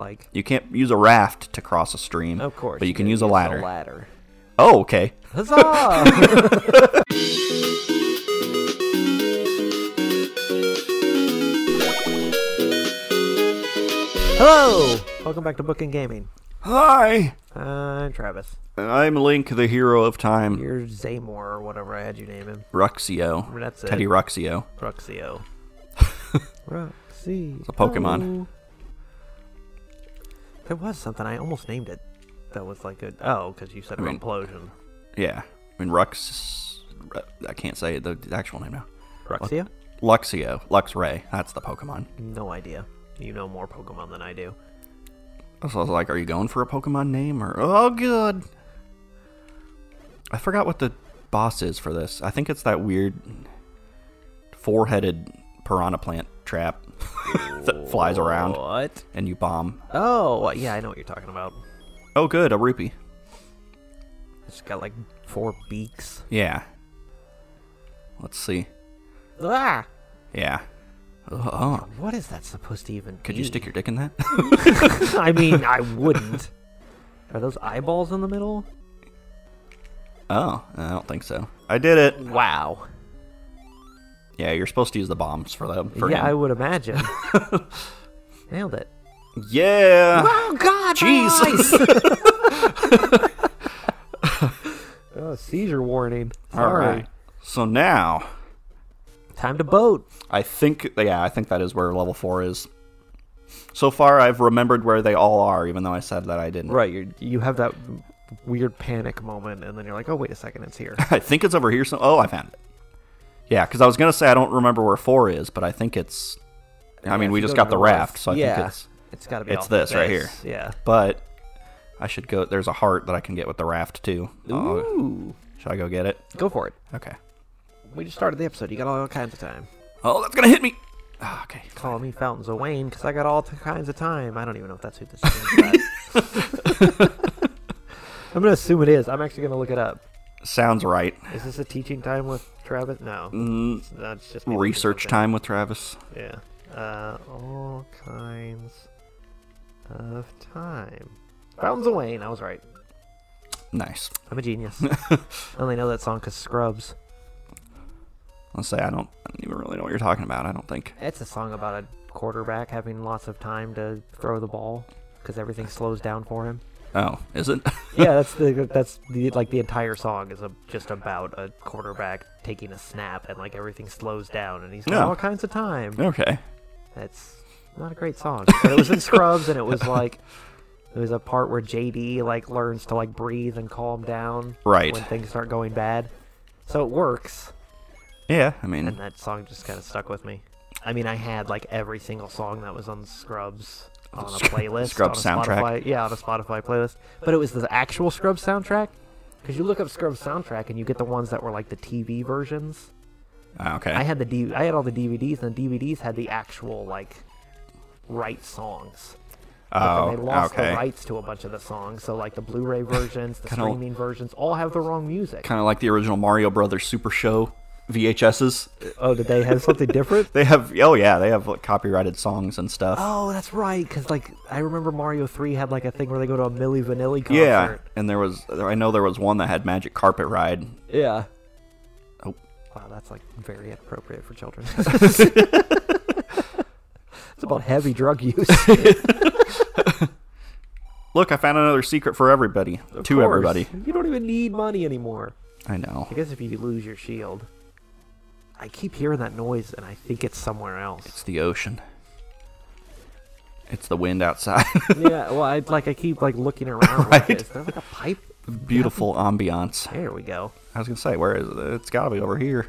Like, You can't use a raft to cross a stream. of course. But you can use a ladder. ladder. Oh, okay. Huzzah! Hello! Welcome back to Bookend Gaming. Hi. I'm Travis. I'm Link, the hero of time. You're Zamor or whatever I had you name him. Ruxio. That's it. Teddy Ruxio. Ruxio. Ruxio. It's a Pokemon. There was something I almost named it. That was like a oh, because you said I mean- implosion. Yeah. I mean, Rux. I can't say the actual name now. Ruxio? Luxio. Luxray. That's the Pokemon. No idea. You know more Pokemon than I do. So I was like, are you going for a Pokemon name or oh good? I forgot what the boss is for this. I think it's that weird four-headed piranha plant trap that flies around What? and you bomb. Oh, yeah, I know what you're talking about. Oh good, a rupee. It's got like four beaks. Yeah. Let's see. Ah! Yeah. Oh, What is that supposed to even could be? you stick your dick in that? I mean, I wouldn't. Are those eyeballs in the middle? oh, I don't think so. I did it. Wow. Yeah, you're supposed to use the bombs for them. For yeah, him. I would imagine. Nailed it. Yeah. Oh God! Jeez. oh, seizure warning. All Sorry. right. So now, Time to boat. I think, yeah, I think that is where level four is. So far, I've remembered where they all are, even though I said that I didn't. Right. You you have that weird panic moment, and then you're like, oh wait a second, it's here. I think it's over here. So, oh, I found it. Yeah, because I was gonna say I don't remember where four is, but I think it's. I mean, we just go got the north, raft, so I yeah. think it's. It's got to be. It's this right here. Yeah. But I should go. There's a heart that I can get with the raft too. Oh, Ooh. should I go get it? Go for it. Okay. We just started the episode. You got all kinds of time. Oh, that's gonna hit me. Ah, okay. Call me Fountains of Wayne because I got all kinds of time. I don't even know if that's who this is. I'm gonna assume it is. I'm actually gonna look it up. Sounds right. Is this a teaching time with Travis? No. Mm, It's- That's just research time with Travis. Yeah. Uh, all kinds of time. Fountains of Wayne. I was right. Nice. I'm a genius. I only know that song because Scrubs. Let's say I don't, I don't even really know what you're talking about. I don't think. It's a song about a quarterback having lots of time to throw the ball because everything slows down for him. Oh, is it? yeah, that's the that's the like the entire song is a, just about a quarterback taking a snap and like everything slows down and he's got Yeah. all kinds of time. okay. That's not a great song, but it was in Scrubs and it was like it was a part where JD like learns to like breathe and calm down Right. when things start going bad. So it works, Yeah. I mean, and that song just kind of stuck with me. I mean, I had like every single song that was on Scrubs on a playlist, Scrubs on a soundtrack? Spotify, yeah, on a Spotify playlist. But it was the actual Scrubs soundtrack. Because you look up Scrubs soundtrack and you get the ones that were like the TV versions. ah, okay. I had the D- I had all the DVDs, and the DVDs had the actual like right songs. Oh, they lost okay. the rights to a bunch of the songs. So like the Blu-ray versions, the streaming versions, all have the wrong music. Kind of like the original Mario Brothers Super Show VHSs. Oh, did they have something different? They have. Oh yeah, they have like, copyrighted songs and stuff. Oh, that's right. Because like I remember Mario Three had like a thing where they go to a Milli Vanilli concert. yeah, and there was. I know there was one that had Magic Carpet Ride. Yeah. Oh. Wow, that's like very inappropriate for children. it's about heavy drug use. Look, I found another secret for everybody. Of to course. everybody. You don't even need money anymore. I know. I guess if you lose your shield. I keep hearing that noise and I think it's somewhere else. It's the ocean. It's the wind outside. yeah, well, I like I keep like looking around. Right. Like, is there like a pipe? Beautiful ambiance. There we go. I was gonna say, where is it? It's gotta be over here.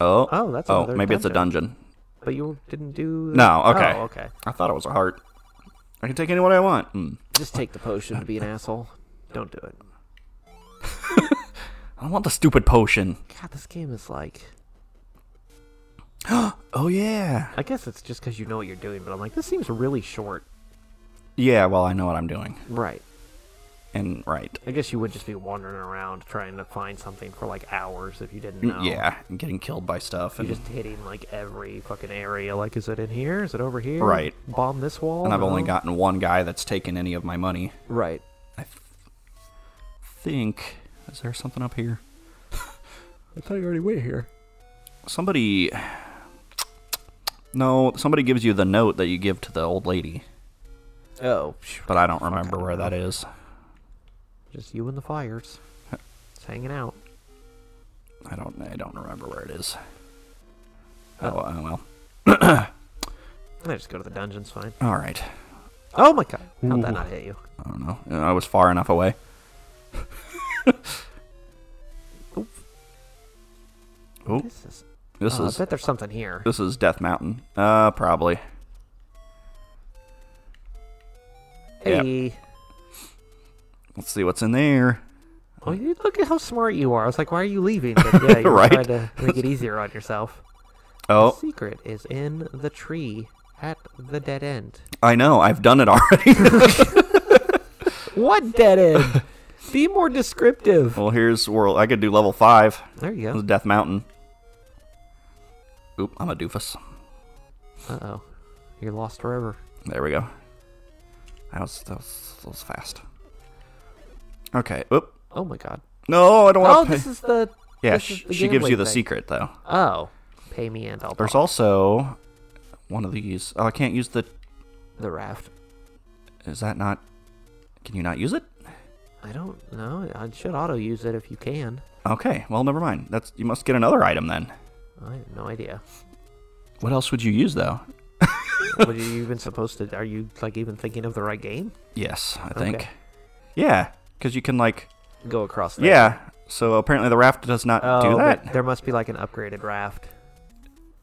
Oh. Oh, that's Oh, maybe it's a dungeon. dungeon. But you didn't do. No, okay. Oh, okay. I thought it was a heart. I can take any one I want. Hmm. Just take the potion to be an asshole. Don't do it. I don't want the stupid potion. God, this game is like. Oh yeah. I guess it's just because you know what you're doing, but I'm like, this seems really short. Yeah. Well, I know what I'm doing. Right. And right. I guess you would just be wandering around trying to find something for like hours if you didn't know. Mm, Yeah, and getting killed by stuff. You're And, just hitting like every fucking area. Like, is it in here? Is it over here? Right. Bomb this wall? and I've only gotten one guy that's taken any of my money. Right. I th- think. Is there something up here? I thought you already went here. Somebody. No, somebody gives you the note that you give to the old lady, Oh, but I don't remember where that is. just you and the fires. Just hanging out. I don't. I don't remember where it is. Oh. Oh, uh, well. I just go to the dungeons, fine. All right. Oh my god. How'd that not hit you? I don't know. I was far enough away. Oh, This is. this oh, is I bet there's something here. this is Death Mountain. Uh, probably. Yep. Hey. Let's see what's in there. Oh, you look at how smart you are. I was like, why are you leaving? But yeah, you're Right. trying to make it easier on yourself. Oh. The secret is in the tree at the dead end. I know. I've done it already. What dead end? Be more descriptive. well, here's world. I could do level five. There you go. Death Mountain. Oop, I'm a doofus. Uh oh. You're lost forever. There we go. That was that was, that was fast. Okay. Oop. Oh my god. No, I don't Oh, want to pay. this is the. yeah, this is the she gives you the thing. secret though. Oh. Pay me and I'll There's also one of these. Oh, I can't use the. the raft. Is that not? Can you not use it? I don't know. I should auto use it if you can. Okay. Well, never mind. That's you must get another item then. I have no idea. What else would you use though? what are you even supposed to? Are you like even thinking of the right game? Yes, I think. Okay. Yeah, because you can like. Go across. There. Yeah. So apparently the raft does not Oh, do that. there must be like an upgraded raft,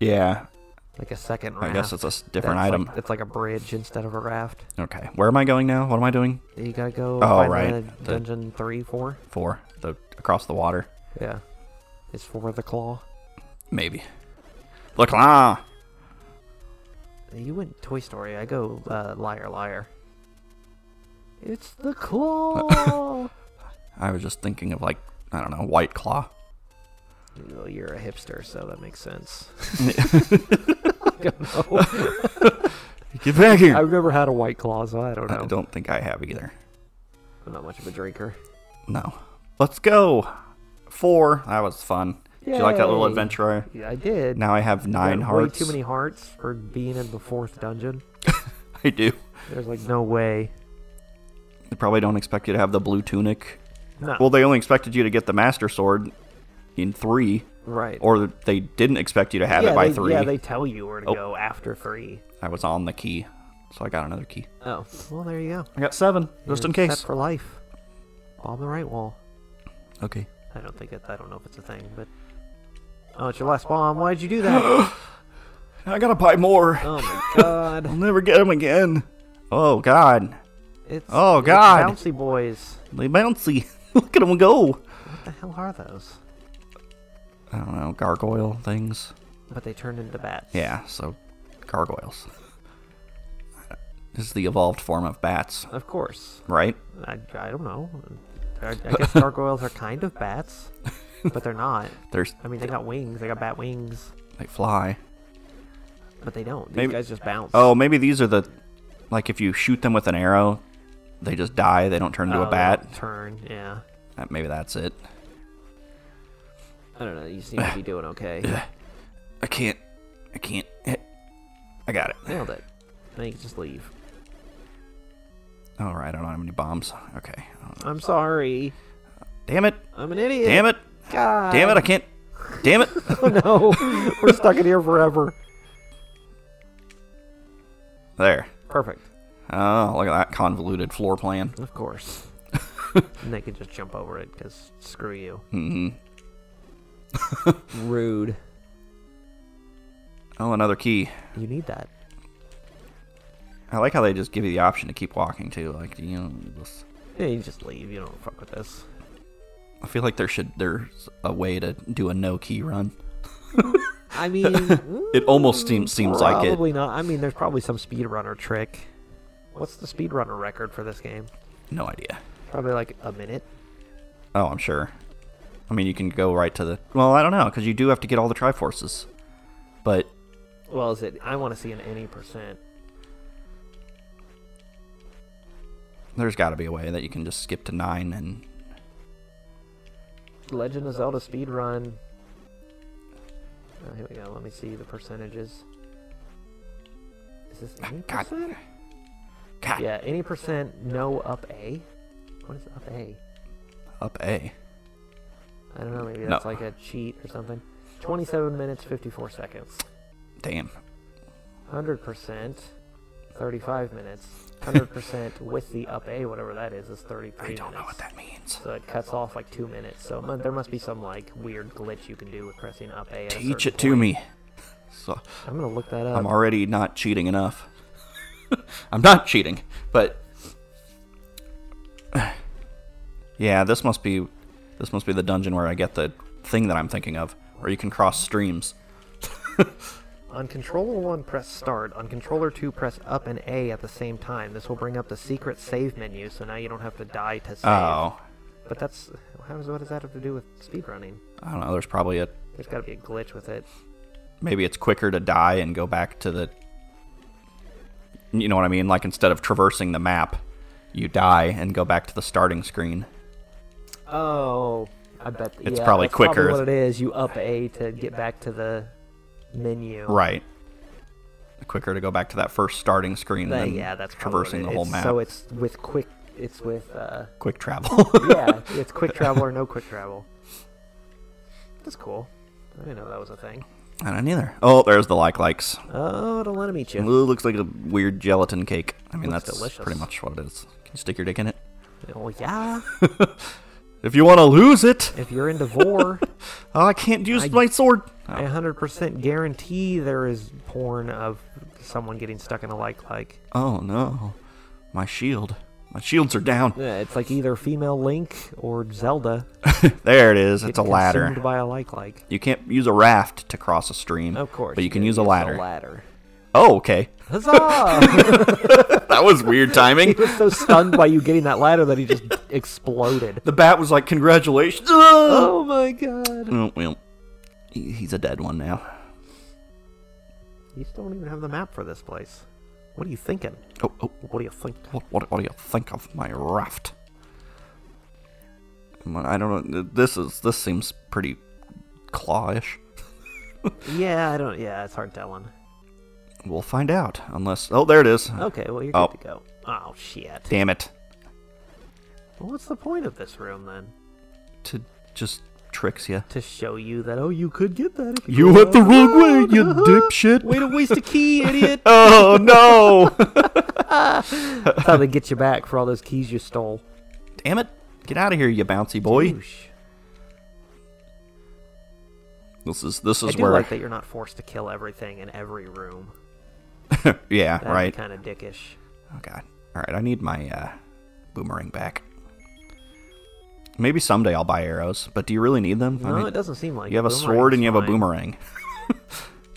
Yeah. like a second raft. I guess it's a different that's item. Like, it's like a bridge instead of a raft. Okay. Where am I going now? What am I doing? You gotta go. Oh, find right. The The- dungeon three, four. For the across the water. Yeah. It's for the claw. Maybe. Look, ah. You went Toy Story. I go uh, liar, liar. It's the claw. I was just thinking of like I don't know, White Claw. well, you're a hipster, so that makes sense. Know. Get back here. I've never had a white claw, so I don't know. I don't think I have either. I'm not much of a drinker. No. Let's go. Four. That was fun. Did you like that little Yay. adventure? Yeah, I did. Now I have nine hearts. Way too many hearts for being in the fourth dungeon. I do. There's like no way. They probably don't expect you to have the blue tunic. No. Well, they only expected you to get the Master Sword in three, right. or they didn't expect you to have yeah, it by they, three. Yeah, they tell you where to Oh. go after three. I was on the key, so I got another key. Oh, well, there you go. I got seven, just You're in set case. for life. Bomb the right wall. Okay. I don't think it. I don't know if it's a thing, but. Oh, it's your last bomb. Why'd you do that? I gotta buy more. oh my god. I'll never get them again. Oh God, It's Oh, it's God. bouncy boys. they bouncy. Look at them go. What the hell are those? I don't know, gargoyle things. But they turned into bats. Yeah, so gargoyles. This is the evolved form of bats, Of course. right? I, I don't know. I, I guess gargoyles are kind of bats, but they're not. There's I mean, they got wings. They got bat wings, they fly. but they don't. These Maybe- guys just bounce. Oh, maybe these are the like if you shoot them with an arrow, they just die. They don't turn into Oh, a they bat. don't Turn. Yeah. Uh, Maybe that's it. I don't know. You seem to be doing okay. I can't. I can't. I got it. Nailed it. Now you can just leave. All right. I don't have any bombs. Okay. I'm sorry. Damn it. I'm an idiot. Damn it. God. Damn it. I can't. Damn it. Oh no. We're stuck in here forever. There. Perfect. Oh, look at that convoluted floor plan. Of course. and they can just jump over it because screw you. Mm -hmm. Rude. Oh, another key. You need that. I like how they just give you the option to keep walking too. Like you know, just, Yeah, you just leave. You don't fuck with this. I feel like there should there's a way to do a no key run. I mean, It almost seems seems like it. probably not. I mean, there's probably some speedrunner trick. What's the speedrunner record for this game? No idea. Probably like a minute. Oh, I'm sure. I mean, you can go right to the. Well, I don't know because you do have to get all the Triforces, but Well, is it? I want to see an any percent. there's got to be a way that you can just skip to nine and. Legend of Zelda speed run. Oh, here we go. Let me see the percentages. Is this any God. percent? God, Yeah, any percent. No up A. What is up A? up A. I don't know. Maybe No. that's like a cheat or something. 27 minutes 54 seconds. Damn. 100%. 35 minutes. 100% with the up A, whatever that is, is 33 I don't minutes. know what that means. So it cuts off like two minutes. So there must be some like weird glitch you can do with pressing up A. Teach it to point. me. So I'm gonna look that up. I'm already not cheating enough. I'm not cheating, but yeah, this must be this must be the dungeon where I get the thing that I'm thinking of, where you can cross streams. On controller 1, press start. On controller 2, press up and A at the same time. This will bring up the secret save menu, so now you don't have to die to save. Oh, But that's how does what does that have to do with speedrunning? I don't know. There's probably a There's got to be a glitch with it. maybe it's quicker to die and go back to the. You know what I mean? Like instead of traversing the map, you die and go back to the starting screen. Oh, I bet It's yeah, probably quicker. what it is. You up A to get back to the menu. Right. Quicker to go back to that first starting screen But than yeah, that's traversing the whole map. So it's with quick. It's with uh, quick travel. yeah, it's quick travel or no quick travel. That's cool. I didn't know that was a thing. I don't either. Oh, there's the like likes. Oh, don't let him eat It you. looks like a weird gelatin cake. I mean, that's delicious. pretty much what it is. Can you stick your dick in it? Oh yeah. If you want to lose it, If you're into vore, oh, I can't use I- my sword. I 100% guarantee there is porn of someone getting stuck in a like like. Oh no, my shield. My shields are down. Yeah, it's like either female Link or Zelda. There it is. It's a ladder. by a like like. You can't use a raft to cross a stream. Of course. But you can use a ladder. ladder. Oh, okay. Huzzah! That was weird timing. he was so stunned by you getting that ladder that he just exploded. The bat was like, "Congratulations." Oh my god. Oh, well, he- he's a dead one now. You still don't even have the map for this place. What are you thinking? Oh, oh. What do you think? What, what, what do you think of my raft? I don't know. This is this seems pretty clawish. Yeah, I don't. Yeah, it's hard telling. We'll find out. Unless, oh, there it is. Okay, well you're oh. good Oh. to go. Oh shit. Damn it! Well, what's the point of this room then? To just tricks you. To show you that oh you could get that. If You went the wrong way, you dipshit. Way to waste a key, idiot. Oh no! That's how they get you back for all those keys you stole. Damn it! Get out of here, you bouncy boy. Douche. This is this I is do where. like that you're not forced to kill everything in every room. yeah, That'd right. Kind of dickish. Oh god. All right, I need my uh, boomerang back. Maybe someday I'll buy arrows, but do you really need them? I No, mean, it doesn't seem like you have a sword and you have a boomerang.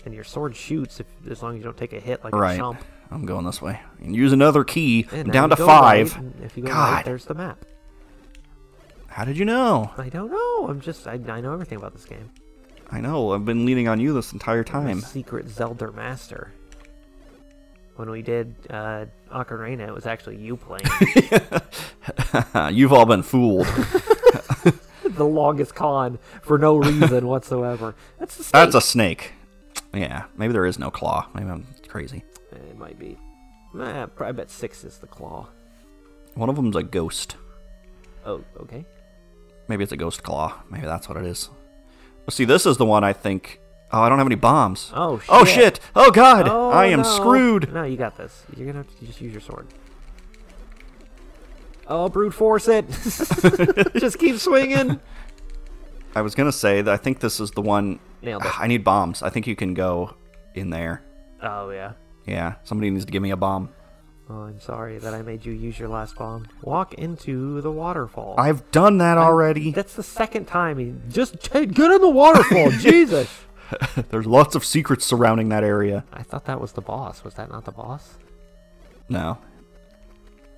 And your sword shoots if, as long as you don't take a hit like Right. a chump. I'm going this way. And use another key. Down to five. right, if you go right, God. there's the map. How did you know? I don't know. I'm just I, I know everything about this game. I know. I've been leaning on you this entire time. secret Zelda master. When we did uh, Ocarina, it was actually you playing You've all been fooled. the longest con for no reason whatsoever. That's the That's a snake. snake. Yeah, maybe there is no claw. Maybe I'm crazy. It might be. I bet six is the claw. One of them's a ghost. Oh, okay. Maybe it's a ghost claw. Maybe that's what it is. See, this is the one I think. Oh, I don't have any bombs. Oh, oh shit. Oh shit! Oh god! Oh, I am no. screwed. No, you got this. You're gonna have to just use your sword. Oh, brute force it! just keep swinging. I was gonna say that I think this is the one. Nailed it. I need bombs. I think you can go in there. Oh yeah. Yeah, somebody needs to give me a bomb. Oh, I'm sorry that I made you use your last bomb. Walk into the waterfall. I've done that already. That's the second time he just hey, get in the waterfall. Jesus. There's lots of secrets surrounding that area. I thought that was the boss. Was that not the boss? No.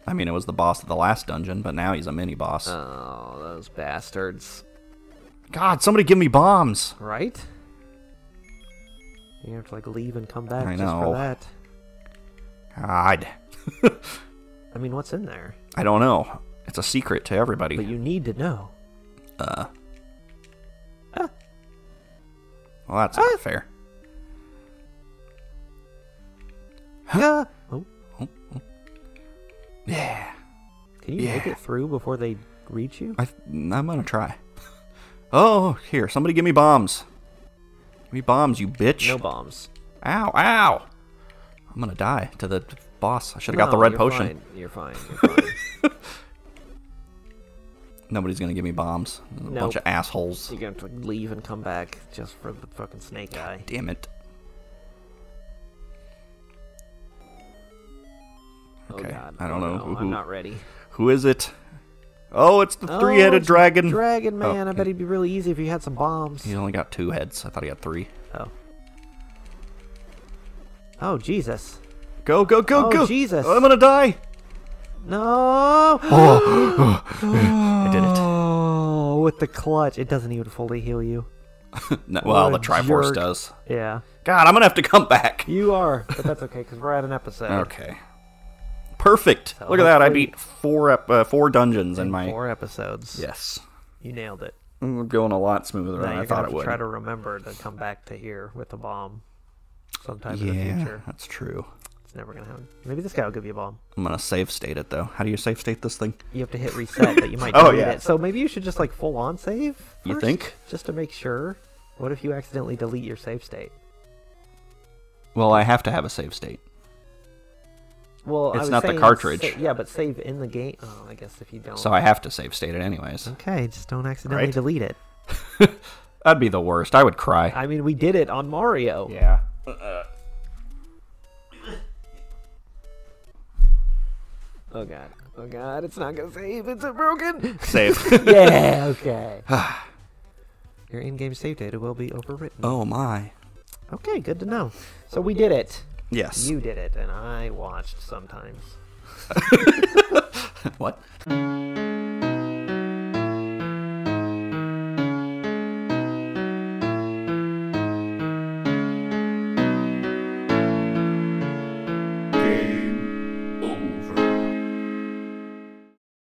I mean, it was the boss of the last dungeon, but now he's a mini boss. Oh, those bastards. God, somebody give me bombs. Right? You have to like leave and come back I just know. for that. God. I mean, what's in there? I don't know. It's a secret to everybody. But you need to know. Uh. Well, that's not ah. fair. Yeah. Oh. Oh, oh, Yeah. can you make it through before they reach you? I, I'm gonna try. Oh, here, somebody give me bombs. Give me bombs, you bitch. No bombs. Ow, ow. I'm gonna die to the boss. I should have got the red you're potion. fine. You're fine. You're fine. Nobody's gonna give me bombs. There's a Nope. bunch of assholes. You're gonna have to leave and come back just for the fucking snake eye. Damn it. Oh, okay, Oh god. I don't Oh, know no, who- I'm not ready. Who is it? Oh, it's the Oh, three-headed dragon. Dragon Oh, man. I bet he'd be really easy if he had some bombs. He's only got two heads. I thought he had three. Oh. Oh Jesus. Go, go, go, Oh, go! Jesus. I'm gonna die. No. I did it. Oh, with the clutch, it doesn't even fully heal you. No, well, the Triforce jerk. does. Yeah, God, I'm gonna have to come back. you are, but that's okay because we're at an episode. Okay. Perfect. So Look at that. I beat four ep- uh, four dungeons in my. Four episodes. Yes. you nailed it. I'm going a lot smoother Now than I thought it would. try to remember to come back to here with a bomb sometime in the future. that's true. It's never gonna happen. Maybe this guy will give you a bomb. I'm gonna save state it though. How do you save state this thing? You have to hit reset, but you might Oh, delete yeah. it. So maybe you should just like full on save. You think? Just to make sure. What if you accidentally delete your save state? Well, I have to have a save state. Well, It's was not the cartridge. sa- yeah, but save in the game. Oh, I guess if you don't. So I have to save state it anyways. Okay, just don't accidentally Right? delete it. That'd be the worst. I would cry. I mean, we did it on Mario. Yeah. Uh-uh. Oh god. Oh god, it's not gonna save. It's a broken. Save. yeah. Okay. Ah. Your in-game save data will be overwritten. oh my. Okay, good to know. So we did it. Yes. You did it, and I watched sometimes. what?